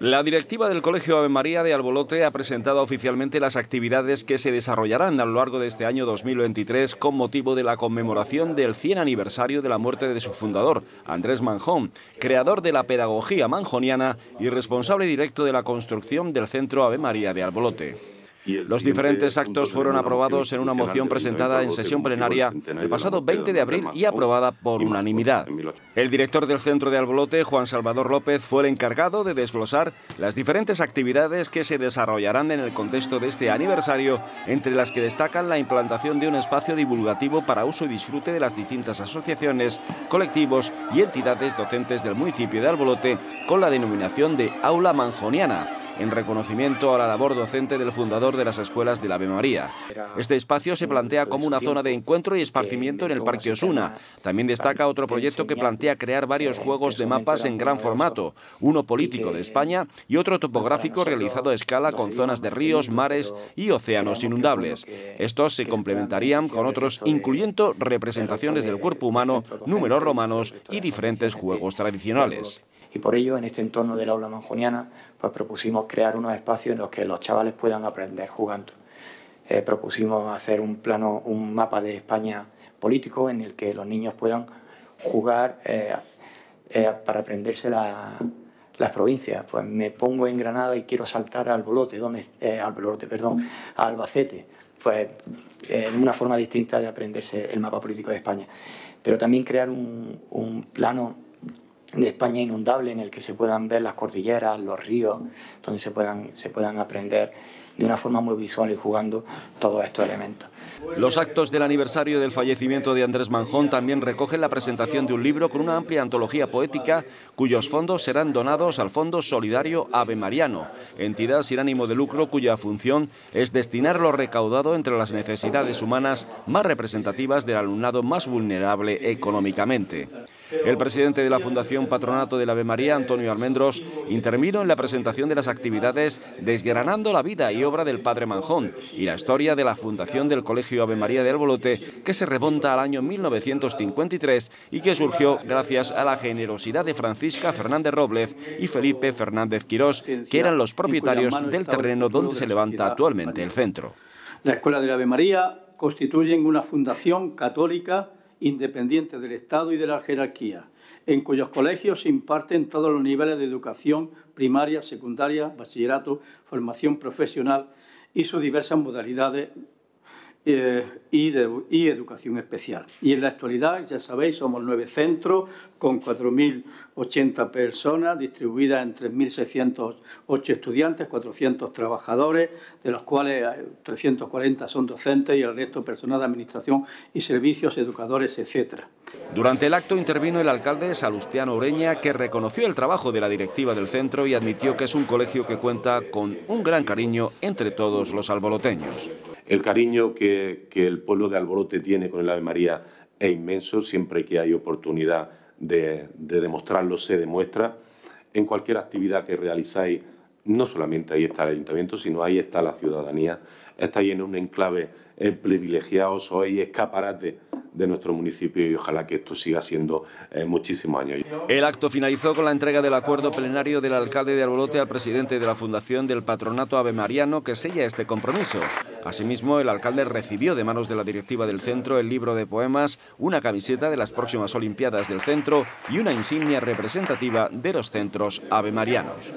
La directiva del Colegio Ave María de Albolote ha presentado oficialmente las actividades que se desarrollarán a lo largo de este año 2023 con motivo de la conmemoración del 100 aniversario de la muerte de su fundador, Andrés Manjón, creador de la pedagogía manjoniana y responsable directo de la construcción del Centro Ave María de Albolote. Los diferentes actos fueron aprobados en una moción presentada en sesión plenaria el pasado 20 de abril y aprobada por unanimidad. El director del centro de Albolote, Juan Salvador López, fue el encargado de desglosar las diferentes actividades que se desarrollarán en el contexto de este aniversario, entre las que destacan la implantación de un espacio divulgativo para uso y disfrute de las distintas asociaciones, colectivos y entidades docentes del municipio de Albolote con la denominación de Aula Manjoniana en reconocimiento a la labor docente del fundador de las escuelas de la Ave María. Este espacio se plantea como una zona de encuentro y esparcimiento en el Parque Osuna. También destaca otro proyecto que plantea crear varios juegos de mapas en gran formato, uno político de España y otro topográfico realizado a escala con zonas de ríos, mares y océanos inundables. Estos se complementarían con otros incluyendo representaciones del cuerpo humano, números romanos y diferentes juegos tradicionales y por ello en este entorno del aula manjoniana pues propusimos crear unos espacios en los que los chavales puedan aprender jugando. Eh, propusimos hacer un plano, un mapa de España político en el que los niños puedan jugar eh, eh, para aprenderse las provincias. Pues me pongo en Granada y quiero saltar al Bolote, donde, al Bolote, perdón, a Albacete. Pues una forma distinta de aprenderse el mapa político de España. Pero también crear un plano de España inundable en el que se puedan ver las cordilleras, los ríos, donde se puedan, se puedan aprender de una forma muy visual y jugando todos estos elementos. Los actos del aniversario del fallecimiento de Andrés Manjón también recogen la presentación de un libro con una amplia antología poética cuyos fondos serán donados al Fondo Solidario Ave Mariano, entidad sin ánimo de lucro cuya función es destinar lo recaudado entre las necesidades humanas más representativas del alumnado más vulnerable económicamente. El presidente de la Fundación Patronato de la Ave María, Antonio Almendros, intervino en la presentación de las actividades desgranando la vida y obra del padre Manjón y la historia de la fundación del Colegio Ave María de Albolote, que se remonta al año 1953 y que surgió gracias a la generosidad de Francisca Fernández Robles y Felipe Fernández Quirós, que eran los propietarios del terreno donde se levanta actualmente el centro. La Escuela de la Ave María constituyen una fundación católica independiente del Estado y de la jerarquía, en cuyos colegios se imparten todos los niveles de educación primaria, secundaria, bachillerato, formación profesional y sus diversas modalidades y, de, y, educación especial. Y en la actualidad, ya sabéis, somos nueve centros con 4.080 personas distribuidas en 3.608 estudiantes, 400 trabajadores, de los cuales 340 son docentes y el resto personal de administración y servicios, educadores, etc. Durante el acto intervino el alcalde Salustiano Ureña, que reconoció el trabajo de la directiva del centro y admitió que es un colegio que cuenta con un gran cariño entre todos los alboloteños. El cariño que, el pueblo de Albolote tiene con el Ave María es inmenso, siempre que hay oportunidad de, demostrarlo se demuestra. En cualquier actividad que realizáis, no solamente ahí está el ayuntamiento, sino ahí está la ciudadanía, estáis en un enclave privilegiado, sois escaparate de nuestro municipio y ojalá que esto siga siendo eh, muchísimos años. El acto finalizó con la entrega del acuerdo plenario del alcalde de Albolote al presidente de la Fundación del Patronato Ave Mariano que sella este compromiso. Asimismo, el alcalde recibió de manos de la directiva del centro el libro de poemas, una camiseta de las próximas Olimpiadas del centro y una insignia representativa de los centros Ave Marianos.